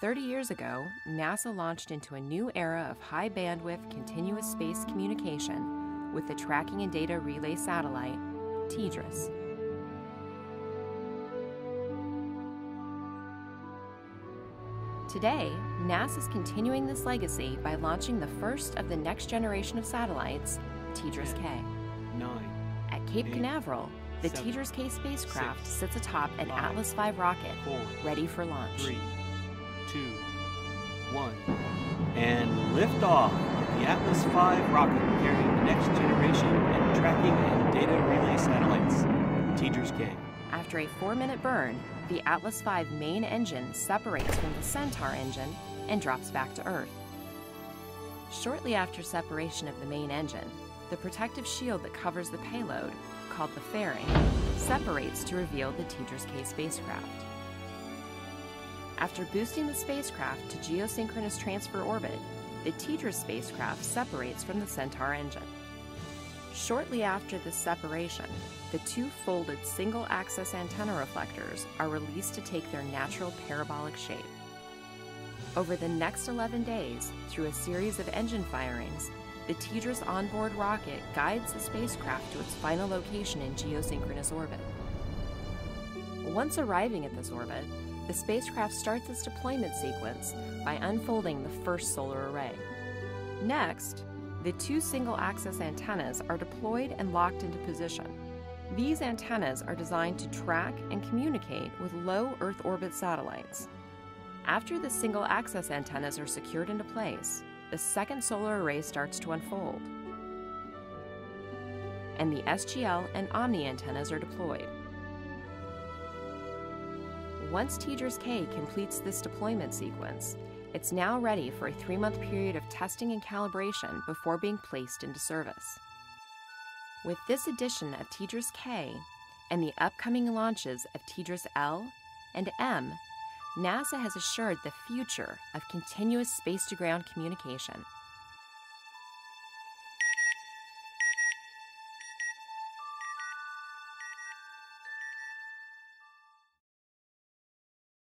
30 years ago, NASA launched into a new era of high bandwidth continuous space communication with the Tracking and Data Relay Satellite, TDRS. Today, NASA is continuing this legacy by launching the first of the next generation of satellites, TDRS-K. Nine. At Cape Eight, Canaveral, the seven, TDRS-K spacecraft six, sits atop an five, Atlas V rocket, Four. ready for launch. Three. Two. One. And liftoff of the Atlas V rocket carrying the next generation and tracking and data relay satellites. TDRS-K. After a four-minute burn, the Atlas V main engine separates from the Centaur engine and drops back to Earth. Shortly after separation of the main engine, the protective shield that covers the payload, called the fairing, separates to reveal the TDRS-K spacecraft. After boosting the spacecraft to geosynchronous transfer orbit, the TDRS spacecraft separates from the Centaur engine. Shortly after this separation, the two folded single axis antenna reflectors are released to take their natural parabolic shape. Over the next 11 days, through a series of engine firings, the TDRS onboard rocket guides the spacecraft to its final location in geosynchronous orbit. Once arriving at this orbit, the spacecraft starts its deployment sequence by unfolding the first solar array. Next, the two single axis antennas are deployed and locked into position. These antennas are designed to track and communicate with low Earth orbit satellites. After the single axis antennas are secured into place, the second solar array starts to unfold. And the SGL and Omni antennas are deployed. Once TDRS-K completes this deployment sequence, it's now ready for a three month period of testing and calibration before being placed into service. With this addition of TDRS-K and the upcoming launches of TDRS-L and M, NASA has assured the future of continuous space to ground communication.